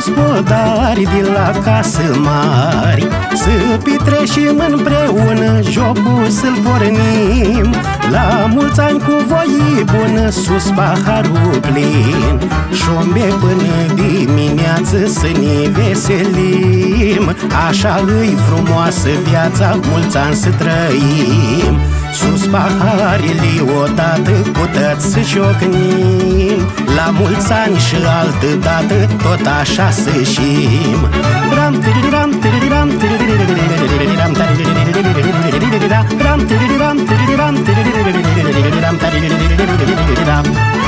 gospodari Din la casă mari. Să petreșim împreună Jocul să-l pornim. La mulți ani cu voi bună Sus paharul plin. Șombe până dimineață Să ne veselim. Așa îi frumoasă viața Mulți ani să trăim Sus paharele odată cu tăți să ciocnim La mulți ani și altă dată tot așa să șim Ram ram ram ram ram ram ram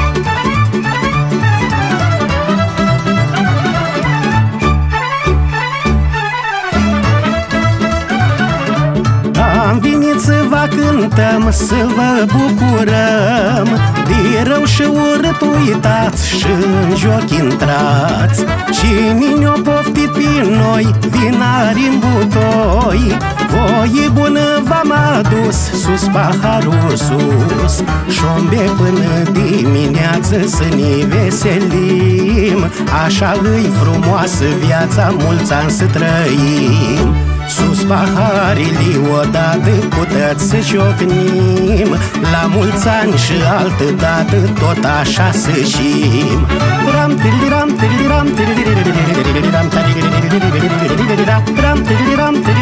cântăm, să vă bucurăm. De rău și urât uitați și în joc intrați. Cine o poftit pe noi, vinari în butoi Voie bună v-am adus, sus paharul sus Șombe până dimineață să ne veselim Așa îi frumoasă viața, mulți ani să trăim Sus paharile odată puteți să ciocnim La mulți ani și altă dată tot așa să șim Ram tili ram tili ram tili ram ram tili ram tili ram tili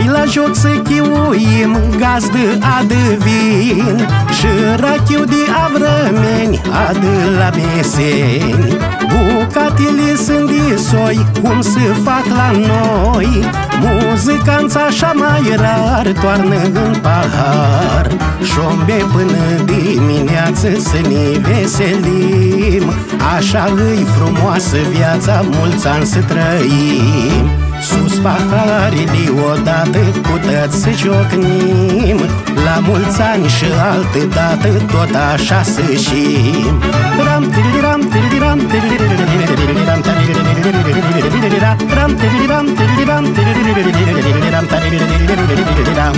Hai la joc să chiuim gazdă adăvin Și rachiu de avrămeni adă la meseni Bucatele sunt de soi, cum se fac la noi. Muzicanța așa mai rar toarnă în pahar. Șombe până dimineață să ne veselim. Așa îi frumoasă viața, mulți ani să trăim Sus paharini odată cu tăți să jocnim La mulți ani și altă dată tot așa să șim Ram, tiliram, tiliram, tiliram, tiliram, tiliram, tiliram, tiliram,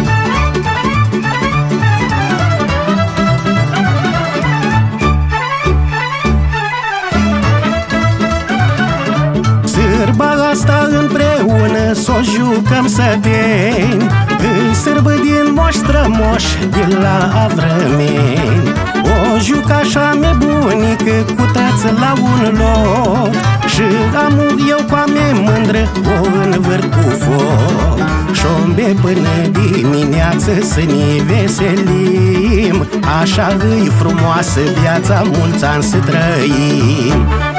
asta împreună S-o jucăm săteni Îi sârbă din moș strămoș De la avrămeni O juc așa me bunică Cu tață la un loc. Și am eu cu a me mândră O învârt cu foc. Șombe până dimineață Să ne veselim. Așa îi frumoasă viața Mulți ani să trăim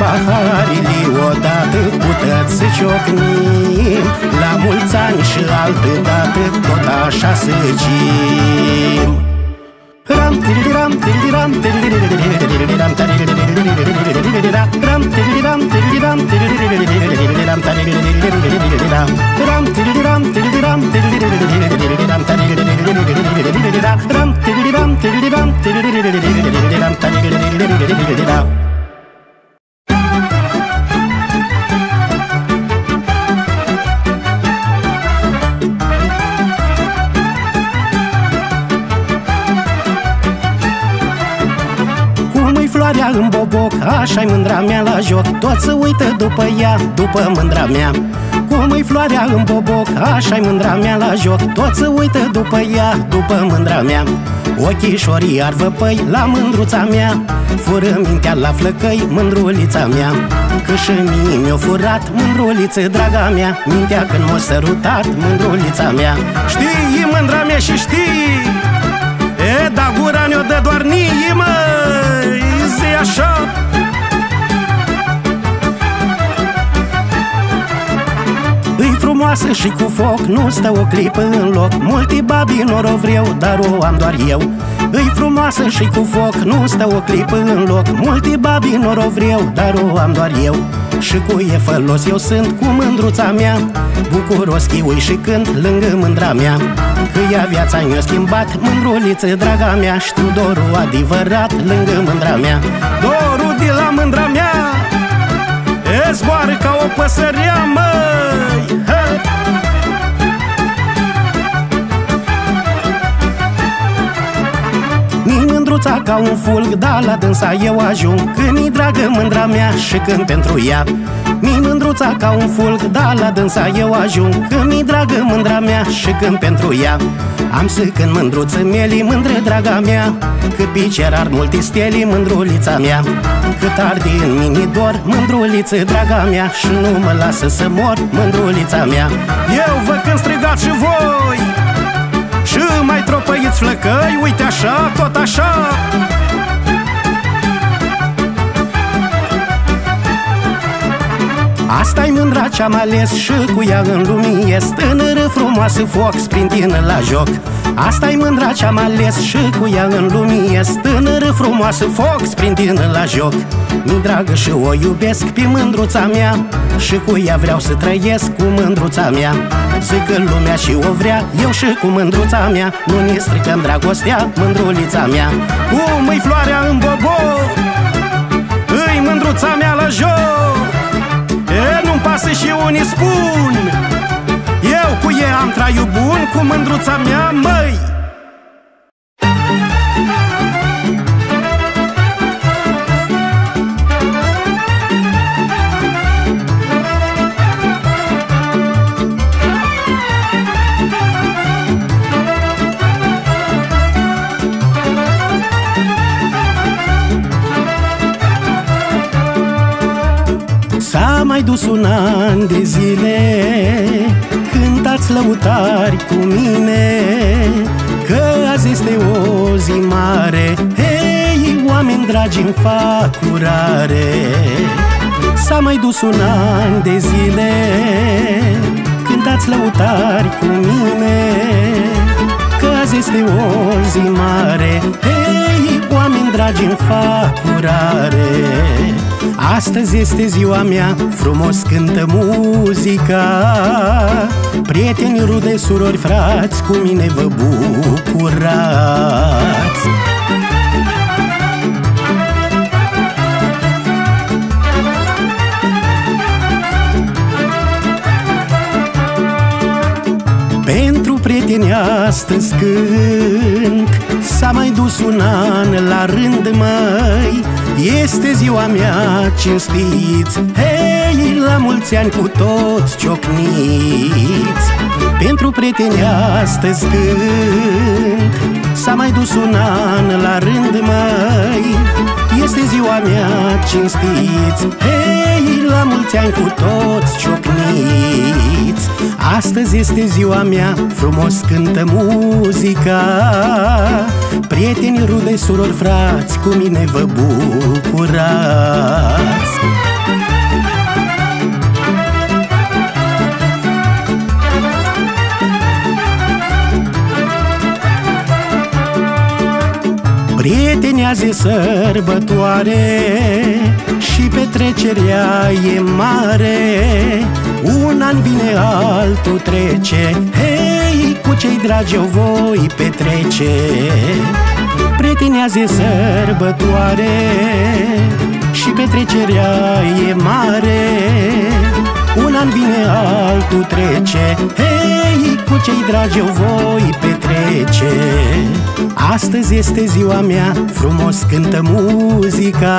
paharele Odată cu tăți ciocnim La mulți ani și altă dată Tot așa să cim Ram tiriram tiriram tiriram Ram tiriram tiriram tiriram Ram tiriram tiriram tiriram Ram tiriram tiriram tiriram boboc Așa-i mândra mea la joc. Toți se uită după ea, după mândra mea. Cum i floarea în boboc Așa-i mândra mea la joc. Toți se uită după ea, după mândra mea. Ochișorii ar văpăi la mândruța mea. Fură mintea la flăcăi, mândrulița mea. Că și mie mi-o furat, mândruliță, draga mea. Mintea când m-a sărutat, mândrulița mea. Știi, mândra mea și știi E, da gura ne-o dă doar nii, măi zi așa frumoasă și cu foc Nu stă o clipă în loc. Multi babi noro vreau, dar o am doar eu Îi frumoasă și cu foc Nu stă o clipă în loc. Multi babi noro vreau, dar o am doar eu. Și cu e fălos eu sunt cu mândruța mea. Bucuros chiui și cânt lângă mândra mea. Că ea viața mi-a schimbat Mândruliță, draga mea. Știu dorul adevărat lângă mândra mea. Dorul de la mândra mea E zboară ca o păsărea, măi mândruța ca un fulg Da, la dânsa eu ajung. Când mi dragă mândra mea și când pentru ea. Mi mândruța ca un fulg, da, la dânsa eu ajung. Când mi dragă mândra mea și când pentru ea. Am să când mândruță mieli, mândră draga mea. Cât picer ar multe steli, mândrulița mea. Cât arde în mine dor, mândruliță draga mea. Și nu mă lasă să mor, mândrulița mea. Eu vă când strigați și voi Și mai tropăiți flăcăi, uite așa, tot așa. Asta-i mândra ce-am ales și cu ea în lumii e Tânără frumoasă foc sprintină la joc Asta-i mândra ce-am ales și cu ea în lumii e Tânără frumoasă foc sprintină la joc. Mi dragă și o iubesc pe mândruța mea. Și cu ea vreau să trăiesc cu mândruța mea. Zic că lumea și o vrea, eu și cu mândruța mea. Nu ne stricăm dragostea, mândrulița mea. Cum îi floarea în bobo Îi mândruța mea la joc. E, nu-mi pasă și unii spun Eu cu ei am traiul bun Cu mândruța mea, măi dus un an de zile. Cântați lăutari cu mine Că azi este o zi mare. Hei, oameni dragi, îmi fac curare. S-a mai dus un an de zile. Cântați lăutari cu mine Că azi este o zi mare. Hei, oameni dragi, îmi fac curare Astăzi este ziua mea, frumos cântă muzica. Prieteni, rude, surori, frați, cu mine vă bucurați. Pentru prieteni astăzi cânt S-a mai dus un an la rând, măi. Este ziua mea, cinstiți. Hei, la mulți ani cu toți ciocniți. Pentru prieteni astăzi cânt S-a mai dus un an la rând, mai Este ziua mea, cinstiți. Hei, la mulți ani cu toți ciocniți Astăzi este ziua mea, frumos cântă muzica. Prieteni, rude, surori, frați, cu mine vă bucurați. Prieteni, azi e sărbătoare Și petrecerea e mare. Un an vine, altul trece. Hei, cu cei dragi eu voi petrece. Prieteni, azi e sărbătoare Și petrecerea e mare Un an vine, altul trece. Hei, cu cei dragi eu voi petrece. Astăzi este ziua mea, frumos cântă muzica.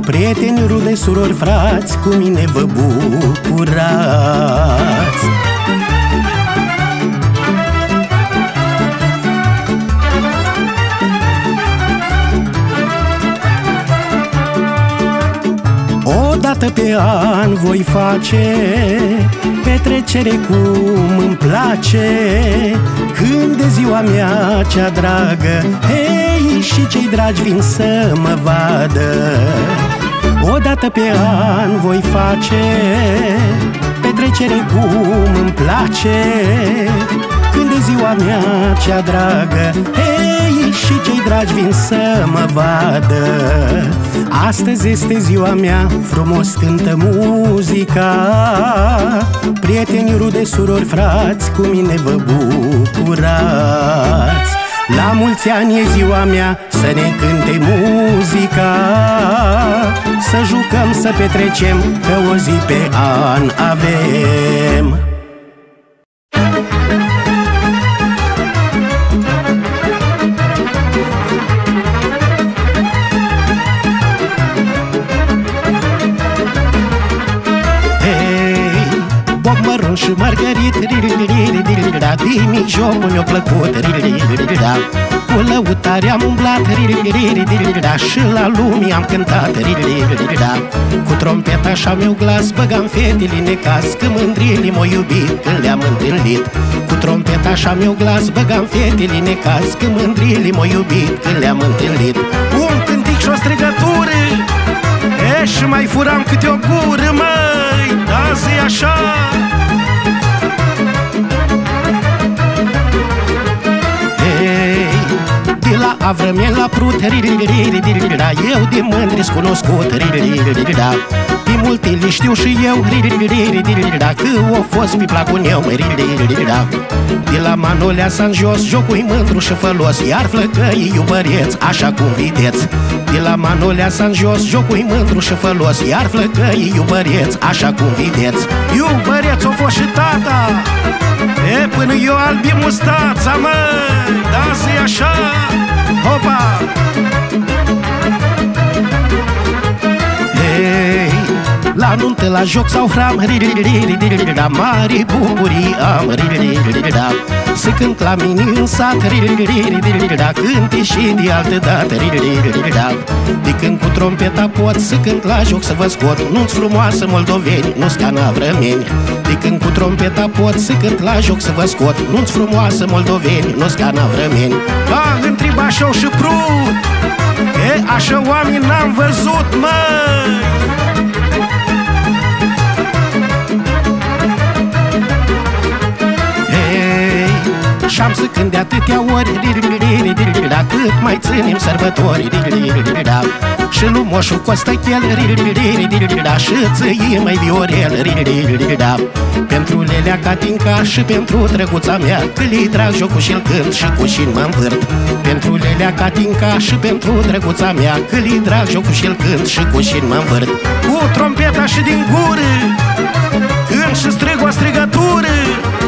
Prieteni, rude, surori, frați, cu mine vă bucurați dată pe an voi face Petrecere cum îmi place. Când de ziua mea cea dragă Hei, și cei dragi vin să mă vadă. O dată pe an voi face petrecere cum îmi place Când e ziua mea cea dragă Hei, și cei dragi vin să mă vadă. Astăzi este ziua mea, frumos cântă muzica. Prieteni, rude, surori, frați, cu mine vă bucurați. La mulți ani e ziua mea Să ne cânte muzica. Să jucăm, să petrecem Că o zi pe an avem Da, din jocul mi-a plăcut Da, cu lăutare am umblat Da, și la lume am cântat Da, cu trompeta și-am eu glas Băgam fetele necas Că mândrile m-au iubit când le-am întâlnit Cu trompeta și-am eu glas Băgam fetele necas Că mândrile m-au iubit când le-am întâlnit Un cântic și o strigătură E, și mai furam câte o gură, măi Da, zi așa Avrămien la prut da Eu de mândri cunoscut da Pe multe le știu și eu da Că o fost pe placul meu da De la Manolea San Jos Jocul mândru și fălos Iar flăcăii iubăreți Așa cum vedeți De la Manolea San Jos Jocul mândru și fălos Iar flăcăii iubăreți Așa cum vedeți Iubăreți o fost și tata E până eu albi mustața, măi Da, zi așa Opa! Hey, la nuntă, la joc sau hram Da, mari bucurii am Da, să cânt la mine în sat Da, cânte și de altă dată Da, de când cu trompeta pot să cânt la joc să vă scot Nu-ți frumoasă moldoveni, nu-ți ca navrămeni De când cu trompeta pot să cânt la joc să vă scot Nu-ți frumoasă moldoveni, nu-ți ca navrămeni Ca între Bașău și Prut. E, așa oameni n-am văzut, măi Și-am să cânt de atâtea ori Da cât mai ținem sărbători Da Și lui Moșu Costachel Da și ție mai Viorel Da Pentru Lelea Catinca și pentru drăguța mea Că li trag jocul și-l cânt și cu șin mă învârt Pentru Lelea Catinca și pentru drăguța mea Că li trag jocul și-l cânt și cu șin mă învârt Cu trompeta și din gură Când și strig o strigătură la noi nu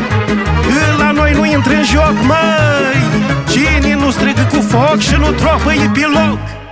intră în joc, măi. Cine nu strigă cu foc și nu tropă e pe loc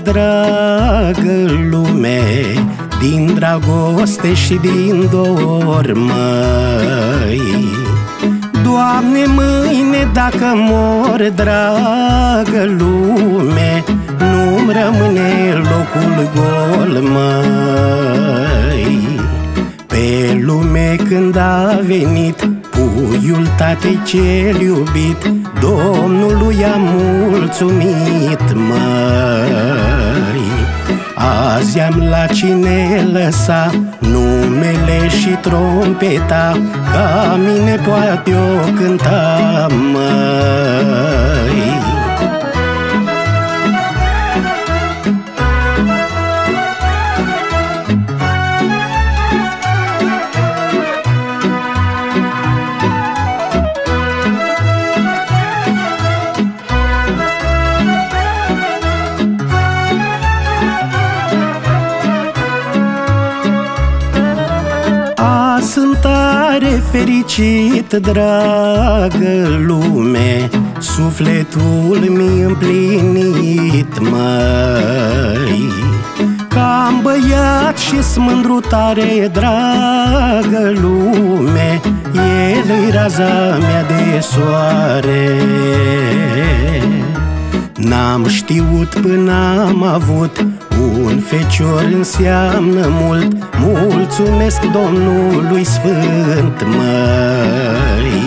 fecior dragă lume Din dragoste și din dor, măi. Doamne, mâine dacă mor, dragă lume Nu-mi rămâne locul gol, măi. Pe lume când a venit Puiul tatei cel iubit Domnului am mulțumit, măi. Azi am la cine lăsa Numele și trompeta Ca mine poate o cânta, măi fericit, dragă lume Sufletul mi împlinit, măi. Cam băiat și smândru tare, dragă lume El-i raza mea de soare. N-am știut până am avut Un fecior înseamnă mult. Mulțumesc Domnului Sfânt, măi.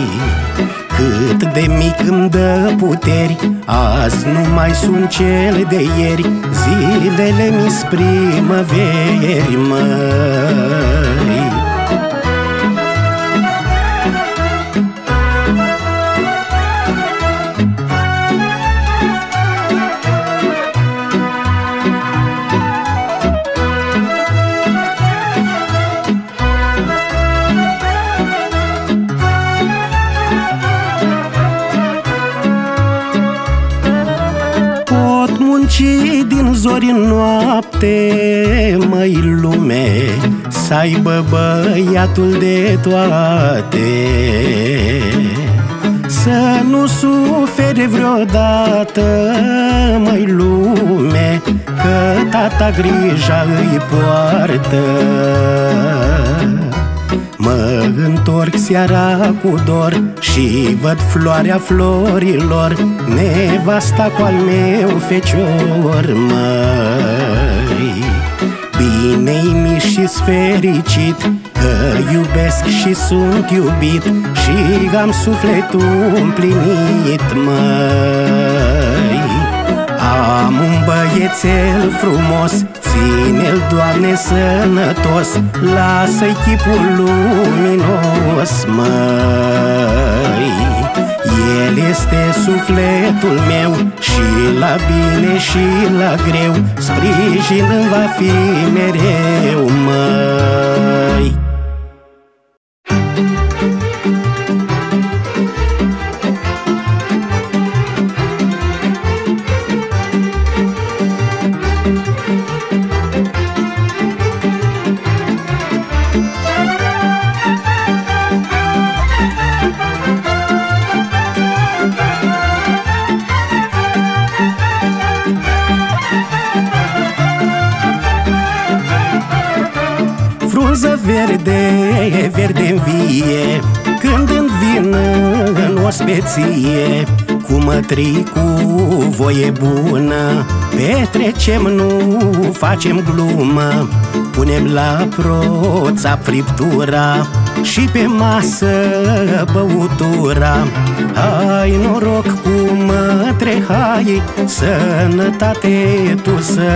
Cât de mic îmi dă puteri Azi nu mai sunt cele de ieri. Zilele mi-s primăveri, măi munci din zori în noapte, măi lume Să aibă băiatul de toate. Să nu sufere vreodată, măi lume Că tata grija îi poartă Mă întorc seara cu dor Și văd floarea florilor. Nevasta cu al meu fecior, măi. Bine-i miș și fericit Că iubesc și sunt iubit Și am sufletul împlinit, măi. Am un băiețel frumos Ține-l, Doamne, sănătos Lasă-i chipul luminos, măi. El este sufletul meu Și la bine și la greu Sprijin va fi mereu, măi. frunză ospeție Cu mătrii, cu voie bună. Petrecem, nu facem glumă Punem la proța friptura Și pe masă băutura. Hai noroc cu mătre, hai Sănătate tu să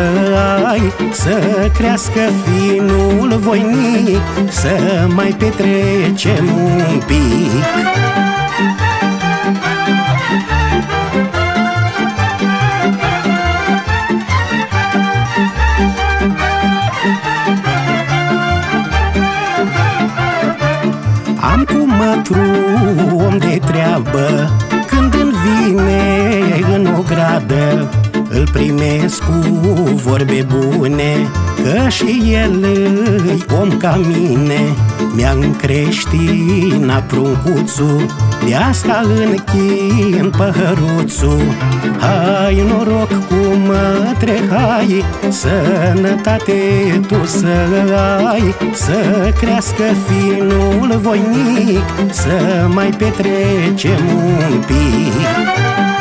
ai. Să crească finul voinic Să mai petrecem un pic treabă Când îmi vine în o gradă Îl primesc cu vorbe bune Că și el e om ca mine Mi-a încreștinat pruncuțul De asta închin păhăruțul. Hai noroc cu mătre, hai Sănătate tu să ai Să crească finul voinic Să mai petrecem un pic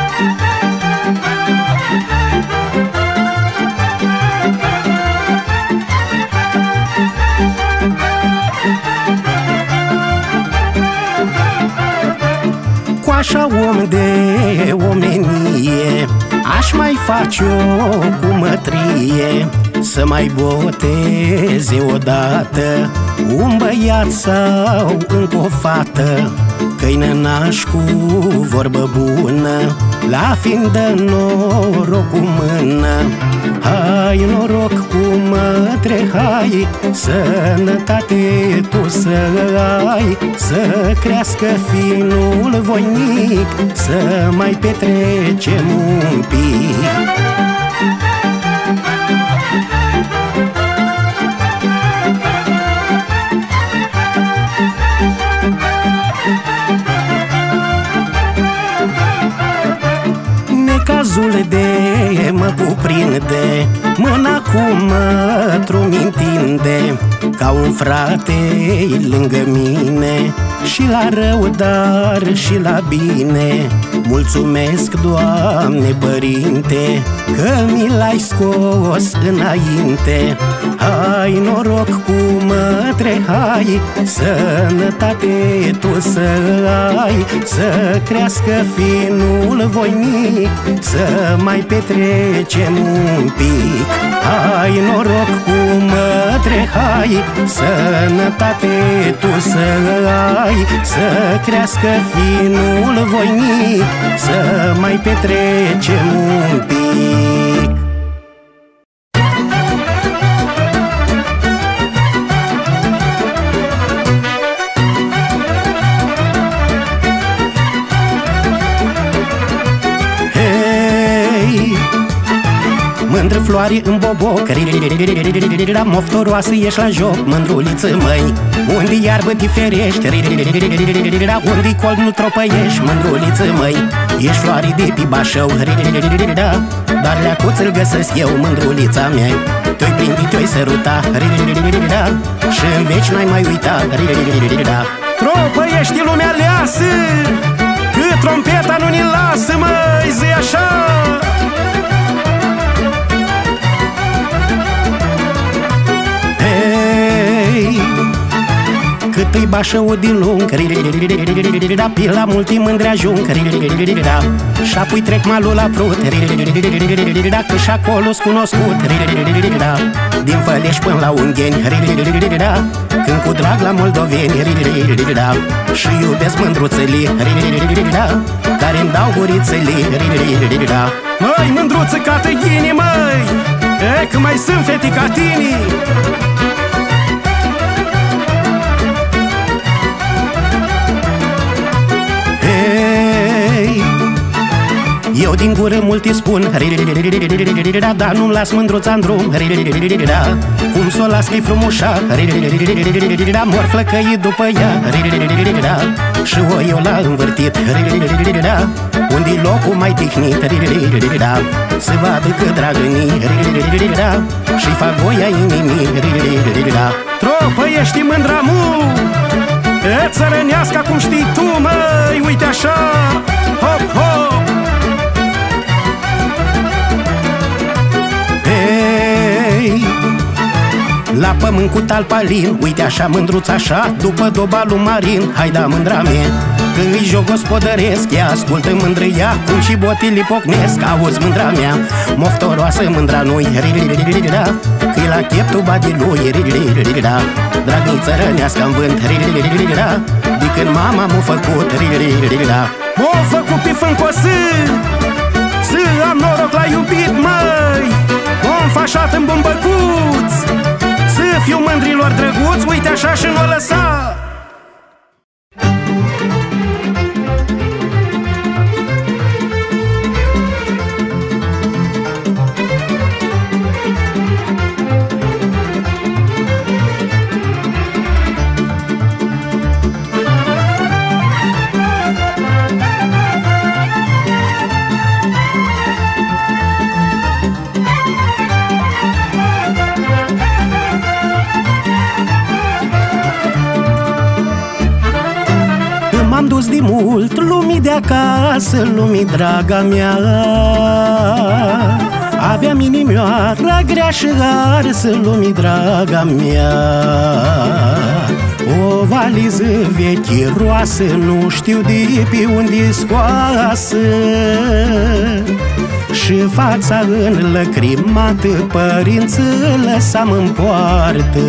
așa om de omenie. Aș mai face-o cu mătrie Să mai boteze odată Un băiat sau încă o fată. Că-i naș cu vorbă bună La fin de noroc cu mână. Hai noroc cu mătre, hai Sănătate tu să ai. Să crească finul voinic Să mai petrecem un pic Miezul de mă cuprinde Mâna cu mătru întinde Ca un frate lângă mine Și la rău, dar și la bine. Mulțumesc, Doamne Părinte Că mi l-ai scos înainte. Hai noroc cu mătre, hai Sănătate tu să ai Să crească finul voinic Să mai petrecem un pic. Hai noroc cu mătre, hai Sănătate tu să ai. Să crească finul voinic Să mai petrecem un pic Mândră floare în boboc Moftoroasă ești la joc Mândruliță măi Unde iarbă diferești Unde colb nu tropăiești Mândruliță măi Ești floare de pe Bașău Dar leacuț îl găsesc eu Mândrulița mea Te-oi prinde, te-oi săruta Și în veci n-ai mai uita Tropăiești lumea leasă Că trompeta nu ne lasă, măi, zi așa Cât îi bașă din lung. Da, pila multi mândre ajung Și apoi trec malul la prut Da, că și acolo s cunoscut Din Făleș până la Ungheni Când cu drag la moldoveni Și iubesc mândruțele Care-mi dau gurițele Măi, mândruță ca tăghini, măi E, că mai sunt fete ca tine Eu din gură multe spun Dar nu-mi las mândruța în drum Cum s-o las că-i frumușa Mor flăcăi după ea Și o eu la învârtit Unde-i locul mai tihnit Să vadă că dragănii Și fac voia inimii Tropă, ești mândra mu E țărănească cum știi tu, măi Uite așa, hop, hop La pământ cu talpalin Uite așa mândruț așa După doba lui Marin. Hai da mândra mea Când îi joc gospodăresc Ea ascultă mândrâia Cum și botii pocnesc. Auzi mândra mea Moftoroasă mândra noi că la chep tu badi lui Dragniță rănească-n vânt De când mama m-a făcut M-a făcut pe fâncosă Să am noroc la iubit, măi M-am fașat în bumbăcuț fiu mândrilor drăguți Uite așa și nu o lăsa acasă, lumii draga mea. Aveam inimioara grea și arsă Lumii draga mea. O valiză veche roasă Nu știu de pe unde scoasă. Și fața înlăcrimată Părință lăsam în poartă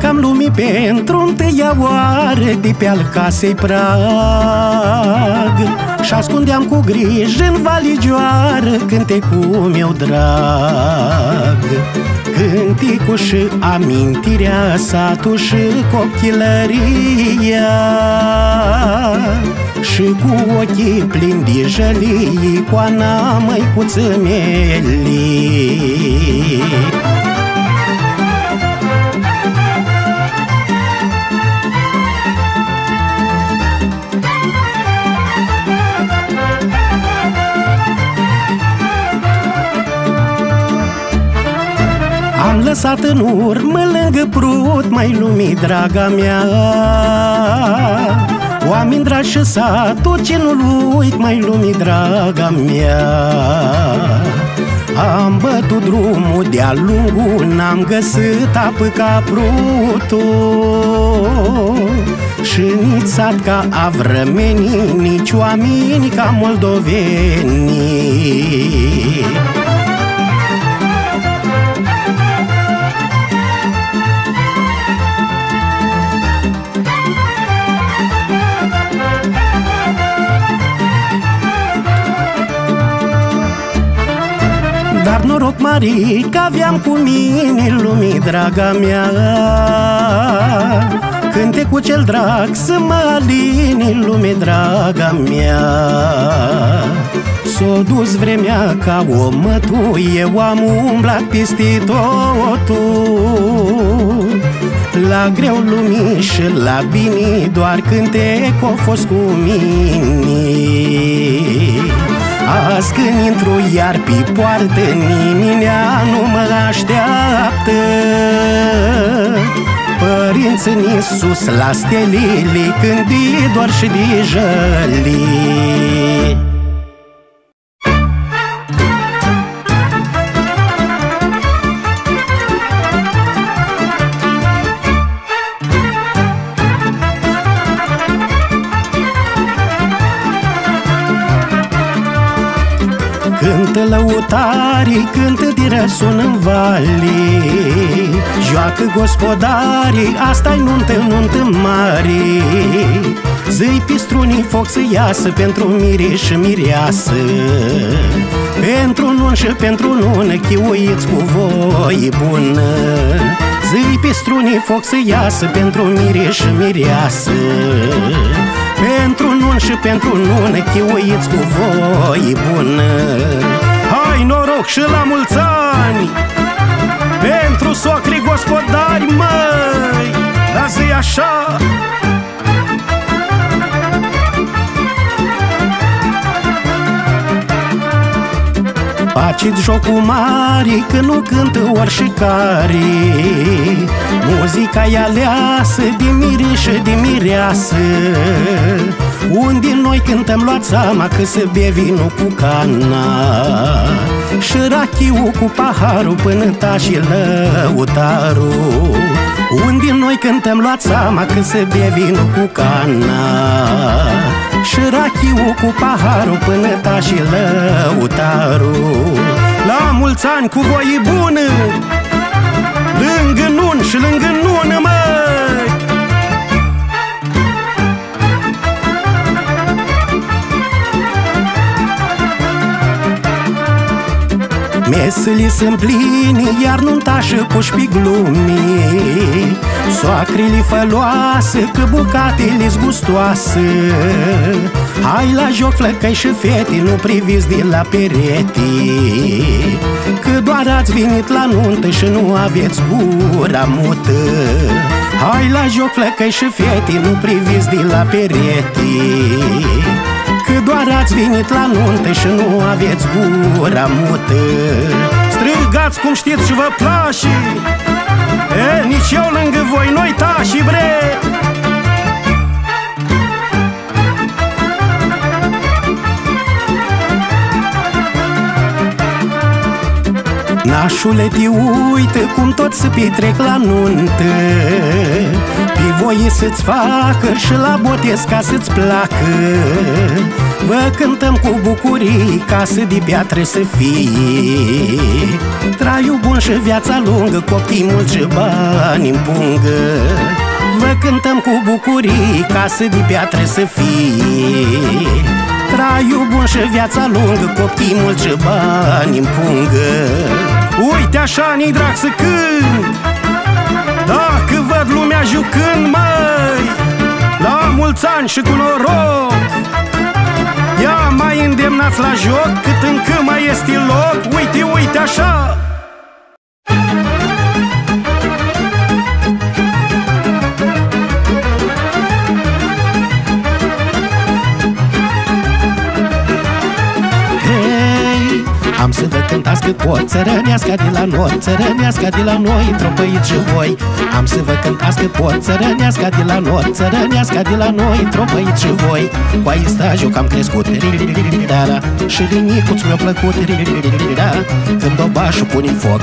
Plecam lumii pentru întâia oară De pe al casei prag. Și ascundeam cu grijă în valigioară Cântecul meu drag. Cânticul și amintirea Satul și copilăria. Și cu ochii plini de jălii Icoana măicuță melii lăsat în urmă lângă prut Mai lumii, draga mea. Oameni dragi și tot ce nu-l uit Mai lumii, draga mea. Am bătut drumul de-a lungul N-am găsit apă ca prutul. Și nici sat ca avrămenii Nici oameni ca moldovenii Dar noroc mare că aveam cu mine lumii, draga mea. Cânte cu cel drag să mă alini lume, draga mea. S-o dus vremea ca o mătu Eu am umblat peste totul. La greu lumii și la bine Doar cânte că fost cu mine Azi când intru iar pe poartă Nimeni nu mă așteaptă. Părinți în Iisus la stelile Când e doar și de jălii lăutarii, cântă de răsun în vale Joacă gospodarii, asta-i nuntă, nuntă mare Zăi pistrunii foc să iasă pentru mire și mireasă Pentru nun și pentru nună, chiuiți cu voi bună. Zăi pistrunii foc să iasă pentru mire și mireasă pentru nun și pentru nună Chiuiți cu voi bună Hai noroc și la mulți ani! Pentru socrii gospodari, măi Dar zi așa Faceți jocul mare că nu cântă oricare Muzica e aleasă de mire și de mireasă. Unde noi cântăm luați seama că se bea vinul cu cana. Și rachiu cu paharul până tași lăutarul. Unde noi cântăm luați seama că se bea vinul cu cana Și rachiu cu paharul până tași lăutarul. La mulți ani cu voi bună Lângă nun și lângă nună, măi Mesele sunt pline, iar nu tașă puși pe glumi Soacrile făloase, că bucatele gustoase. Hai la joc flăcăi și fete, nu priviți de la perete. Că doar ați venit la nuntă și nu aveți gura mută. Hai la joc flăcăi și fete, nu priviți de la perete Că doar ați venit la nuntă și nu aveți gura mută Străgați cum știți și vă place. E, nici eu lângă voi, noi tași bre Nașule, te uită cum tot se petrec la nuntă. Pe voie să-ți facă și la botez ca să-ți placă. Vă cântăm cu bucurii, casă de piatră să fie. Traiul bun și viața lungă, copii mulți și bani în pungă. Vă cântăm cu bucurii, casă de piatră să fie Traiul bun și viața lungă, copii mulți și bani în pungă. Uite așa ni drag să cânt. Dacă văd lumea jucând, măi La mulți mulți ani și cu noroc Ia mai îndemnați la joc Cât încă mai este loc. Uite, uite așa Am să vă cântați cât pot Țărănească de la noi Țărănească de la noi Tropăiți și voi Am să vă cântați cât pot Țărănească de la noi Țărănească de la noi Tropăiți și voi Cu ai stajul că am crescut Și din micuț mi-a plăcut Când o bașul pune în foc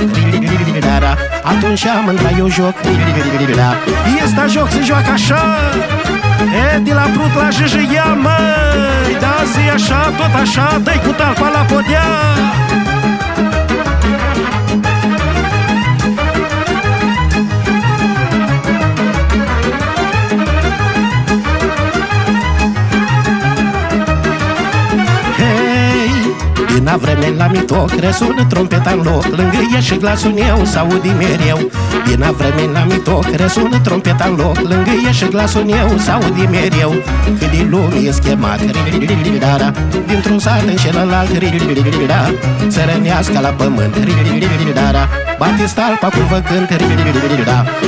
Atunci am intrat eu joc Esta joc se joacă așa E de la brut la jâjâia, măi Da zi așa, tot așa Dă-i cu talpa la podea Din vreme la mitoc Resună trompeta în loc Lângă ea și glasul meu S-audi mereu Din vreme la mitoc Resună trompeta în loc Lângă ea și glasul meu S-audi mereu Cât din lume e schemat Dintr-un sat în celălalt Țărănească la pământ Bate stalpa cu văcânt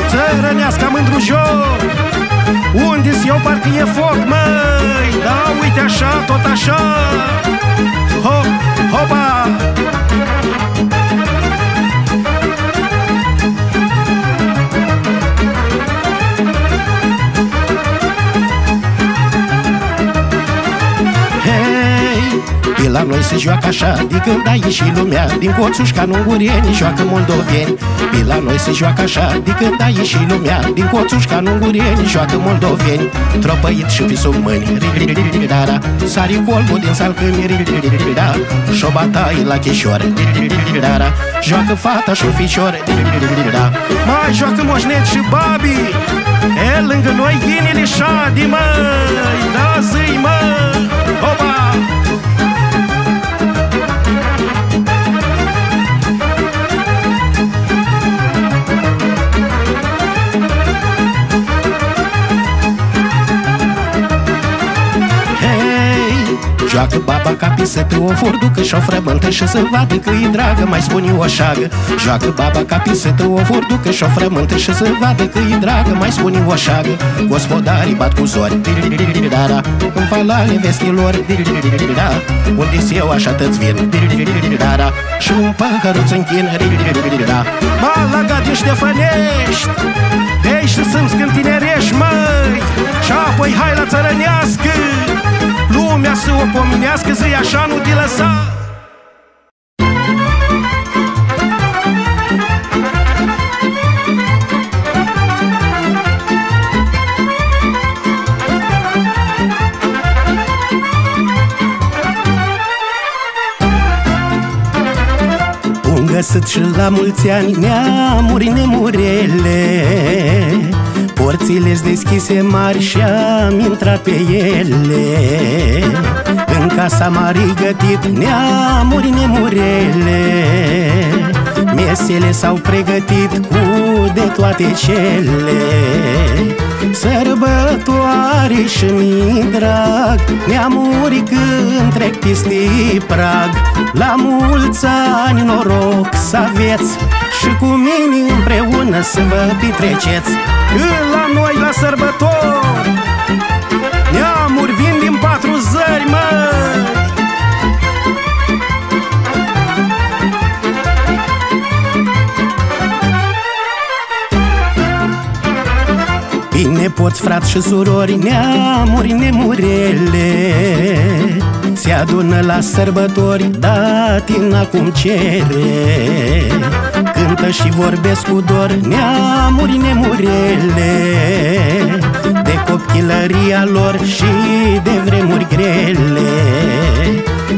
Țărănească mândru joc Unde-s eu parcă e foc, măi Da, uite așa, tot așa la noi se joacă așa De când a ieșit lumea Din Coțușca, ungurieni joacă moldoveni Pe la noi se joacă așa De când a ieșit lumea Din Coțușca, ungurieni joacă moldoveni Tropăit și pe sub mâini Dara Sari colbul din salcâni Da Și-o batai la chișor Dara Joacă fata și fișor Da Mai joacă moșnet și babi E lângă noi ghinile șadi, măi Da zi, măi Joacă baba ca pisetă o furducă și o frământă și să vadă că e dragă Mai spune o șagă Joacă baba ca pisetă o furducă și o frământă și să vadă că e dragă Mai spune o șagă Gospodarii bat cu zori Dara În falale vestilor Da Unde-s eu așa tăți vin Dara Și un păhăruț închin Da Malaga din Ștefănești De aici să-mi scântinerești, măi Și apoi hai la țărănească Lumea să o pominească, zi așa nu te lăsa. Găsit și la mulți ani neamuri nemurele Porțile deschise mari și am intrat pe ele. În casa mari gătit neamuri nemurele. Mesele s-au pregătit cu de toate cele. Sărbătoare și mi drag Neamuri când trec peste prag. La mulți ani noroc să aveți Și cu mine împreună să vă petreceți Când la noi la sărbători Neamuri vin din patru zări, măi Nepoți, frați și surori, neamuri nemurele Se adună la sărbători, datina cum cere. Cântă și vorbesc cu dor, neamuri nemurele. De copilăria lor și de vremuri grele.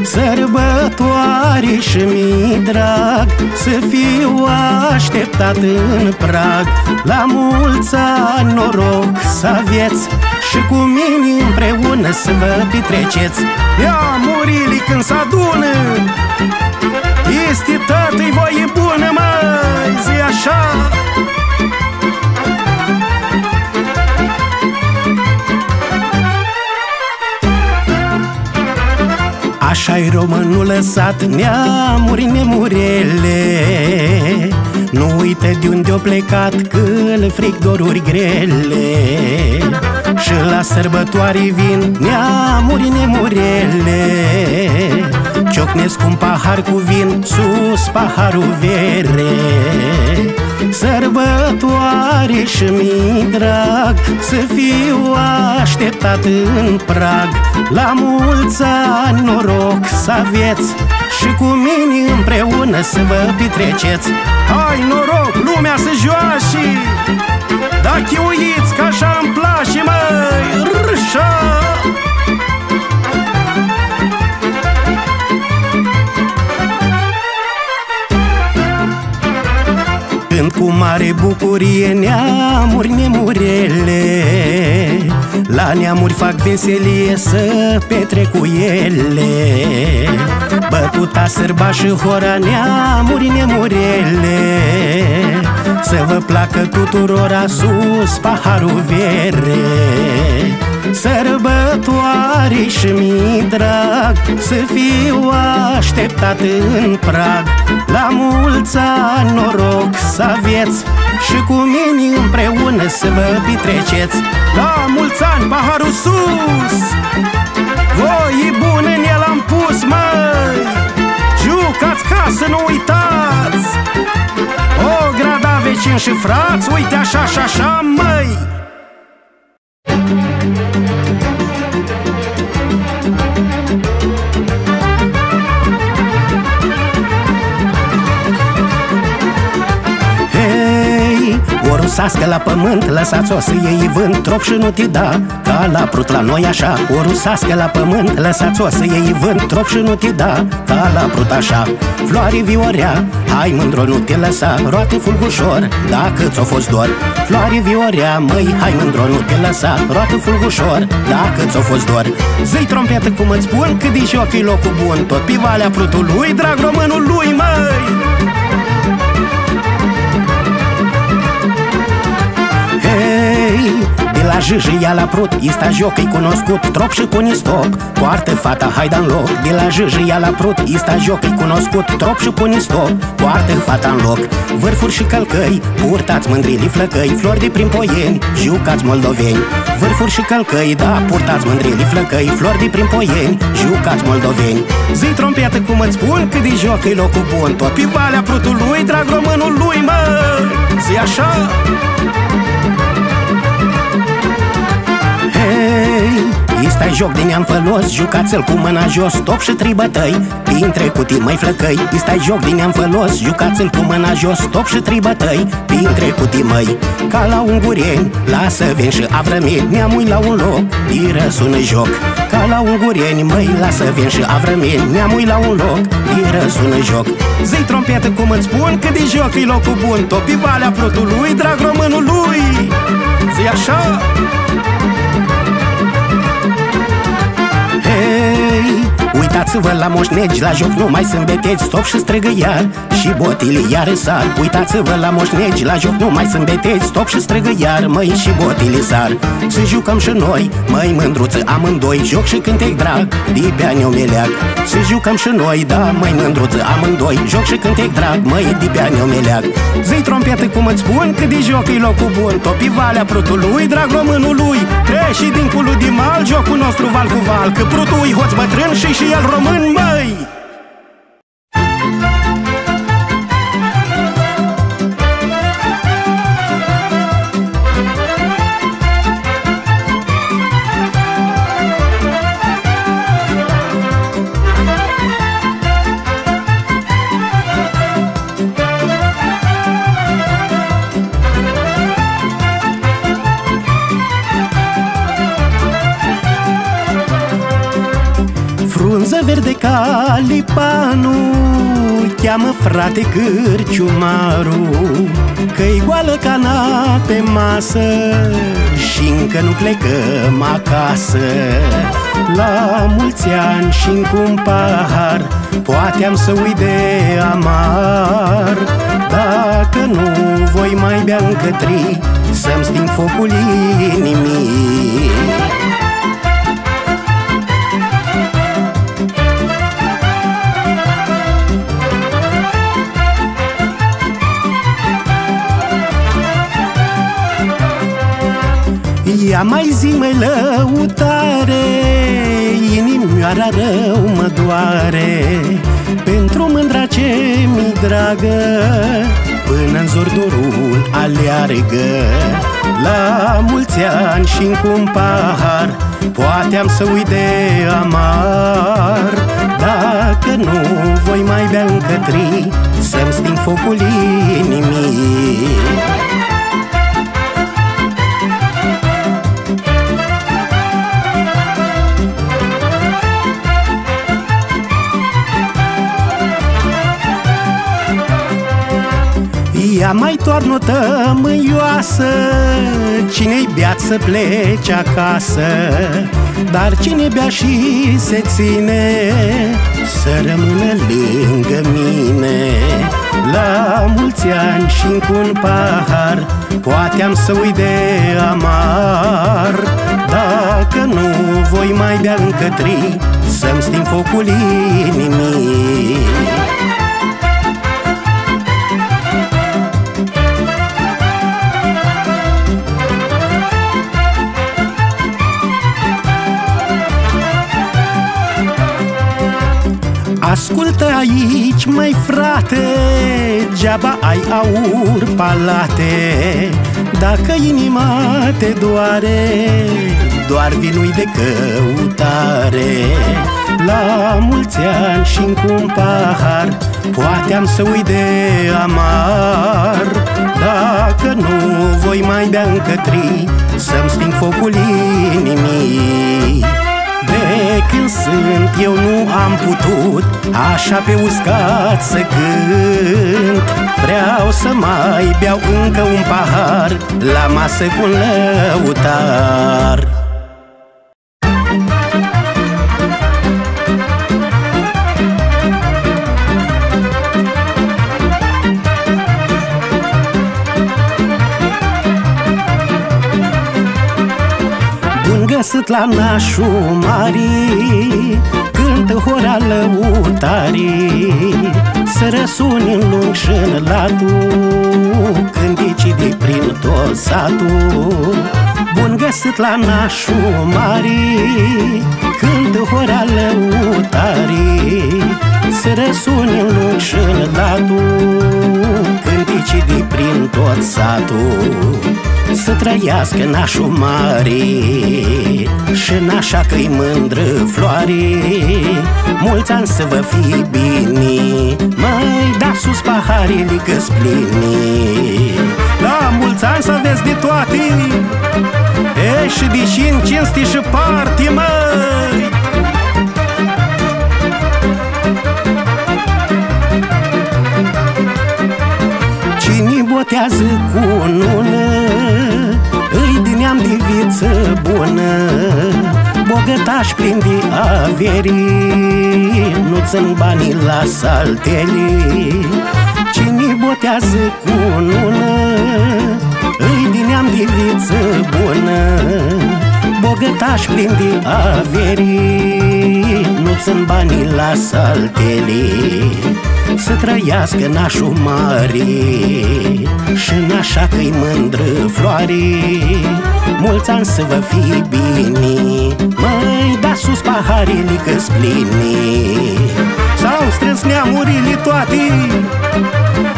Sărbătoare și mi drag Să fiu așteptat în prag. La mulți ani noroc să aveți și cu mine împreună să vă petreceți. Ia murile când se adună Este tată-i voie bună, mai zi așa. Așa-i românul lăsat neamuri nemurele. Nu uite de unde-o plecat că le fric doruri grele. Și la sărbătoare vin neamuri nemurele. Ciocnesc un pahar cu vin, sus paharul vere. Sărbătoare și mi drag Să fiu așteptat în prag. La mulți ani noroc să aveți Și cu mine împreună să vă petreceți. Hai noroc, lumea să joace Dacă uiți că așa îmi place, măi, râșa Când cu mare bucurie neamuri nemurele La neamuri fac veselie să petrec cu ele. Bătuta sârba și hora neamuri nemurele Să vă placă tuturora sus paharul vere Sărbătoare și mi drag Să fiu așteptat în prag. La mulți ani noroc să aveți Și cu mine împreună să vă petreceți. La mulți ani paharul sus! Voi bun în el am pus, măi Jucați ca să nu uitați. O grada vecini și frați Uite așa și așa, măi rusască la pământ Lăsați-o să iei vânt. Trop și nu te da Ca la prut la noi așa. O rusască la pământ Lăsați-o să iei vânt. Trop și nu te da Ca la prut așa. Floare viorea Hai mândro nu te lăsa. Roate fulgușor Dacă ți-o fost dor. Floare viorea Măi hai mândro nu te lăsa. Roate fulgușor Dacă ți-o fost dor. Zăi trompetă cum îți spun Cât de joc e locul bun. Tot pe valea prutului Drag românului măi De la Jâjă ia la prut, ista joc, e cunoscut. Trop și stop, poartă fata, haida în loc. De la Jâjă ia la prut, ista joc, e cunoscut. Trop și stop, poartă fata în loc. Vârfuri și călcăi, purtați mândrilii flăcăi. Flori de prin poieni, jucați moldoveni. Vârfuri și călcăi, da, purtați mândrilii flăcăi. Flori de prin poieni, jucați moldoveni. Zi trompetă cum îți spun, cât de joc e locul bun. Tot pe valea prutului, drag românului, mă. Zi așa Stai joc din neam fălos, jucați-l cu mâna jos Top și tribătăi, printre cutii mai flăcăi Stai joc din neam fălos, jucați-l cu mâna jos Top și tribătăi, printre cutii mai Ca la ungurieni, lasă vin și avrămeni Neamui la un loc, diră sună joc. Ca la ungurieni, măi, lasă vin și avrămeni Neamui la un loc, diră sună joc. Zi trompetă cum îți spun, că de joc e locul bun Topi valea prutului, drag românului. Zi așa Uitați-vă la moșnegi, la joc nu mai sunt beteți Stop și strigă iar și botile iar sar. Uitați-vă la moșnegi, la joc nu mai sunt beteți Stop și strigă iar, măi și botile sar. Să jucăm și noi, măi mândruță amândoi. Joc și cântec drag, de bea ne meleag Să jucăm și noi, da, măi mândruță amândoi. Joc și cântec drag, măi de bea ne meleag Zi trompetă cum îți spun, că de joc e locul bun. Topi valea prutului, drag românului. Treci din culul de mal, jocul nostru val cu val. Că prutul e hoț bătrân și și el român, măi! Frunză frate cârciumaru Că-i goală cana pe masă și încă nu plecăm acasă. La mulți ani și cu un pahar Poate am să uit de amar. Dacă nu voi mai bea încă tri Să-mi sting focul inimii dai lăutare Inimioara rău mă doare. Pentru mândra ce mi dragă Până în zordorul aleargă. La mulți ani și cu un pahar Poate am să uit de amar. Dacă nu voi mai bea încă tri Să-mi sting focul inimii Ia mai toarnă tămâioasă Cine-i beat să plece acasă? Dar cine bea și se ține Să rămână lângă mine? La mulți ani și cu un pahar Poate am să uit de amar. Dacă nu voi mai bea încă tri Să-mi sting focul inimii Ascultă aici, mai frate, Geaba ai aur palate. Dacă inima te doare Doar vinui de căutare. La mulți ani și cu un pahar Poate am să uit de amar. Dacă nu voi mai bea încă tri Să-mi sting focul inimii de când sunt eu nu am putut Așa pe uscat să cânt. Vreau să mai beau încă un pahar La masă cu un lăutar găsit la nașul mari Cântă hora lăutarii Să răsuni în lung și în latul Când decide prin tot satul Bun găsit la nașul mari Cântă hora lăutarii Să răsuni în lung și în latul Când decide prin tot satul să trăiască nașul mare Și nașa că-i mândră floare Mulți ani să vă fi bine Mai da sus paharele că plini La mulți ani să aveți de toate E și deși în cinste și party, măi Bogătaș plin de averii Nu țin banii la saltele Cine botează cu nună Îi din neam de viță bună. Bogătaș plin de averii Nu țin banii la saltele să trăiască nașul mare Și nașa că-i mândră floare Mulți ani să vă fi bine. Măi, da sus paharele că-s pline. S-au strâns neamurile toate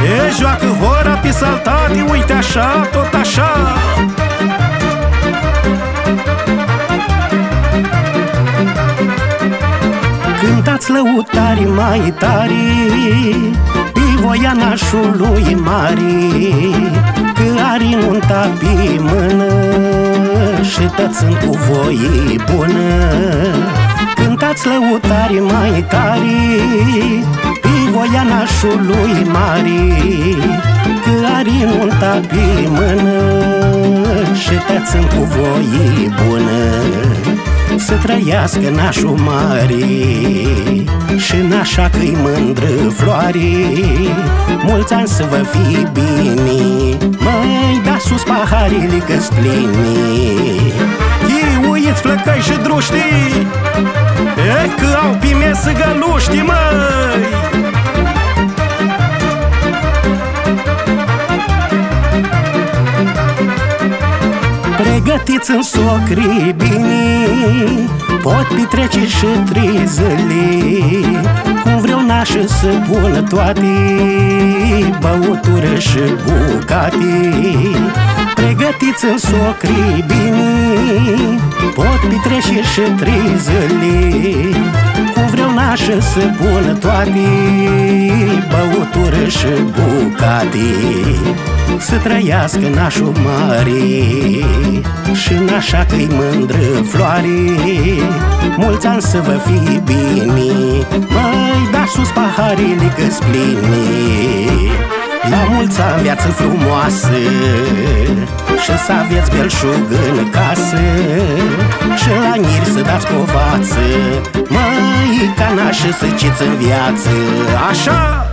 E joacă hora pe saltate Uite așa, tot așa Cântați lăutari mai tari Pe voia nașului mari Că are nunta pe mână Și toți sunt cu voi bună. Cântați lăutari mai tari Pe voia nașului mari Că are nunta pe mână Și toți sunt cu voi bună să trăiască nașul mare Și nașa că-i mândră floare Mulți ani să vă fi bine Măi, da sus paharele că-s pline Chiuiți flăcăi și druștii E că au pe mesă găluștii, măi Pregătiți în socrii bine Pot petrece și trei zile Cum vreau nașă să pună toate Băutură și bucate. Pregătiți în socrii bine Pot petrece și trei zile Cum vreau nașă să pună toate Băutură și bucate. Să trăiască nașul mare Și nașa că-i mândră floare. Mulți ani să vă fie bine Mai da sus paharele că-s pline La mulți ani viață frumoasă Și să aveți belșug în casă Și la niri să dați povață Mai ca nașă să ciți în viață Așa!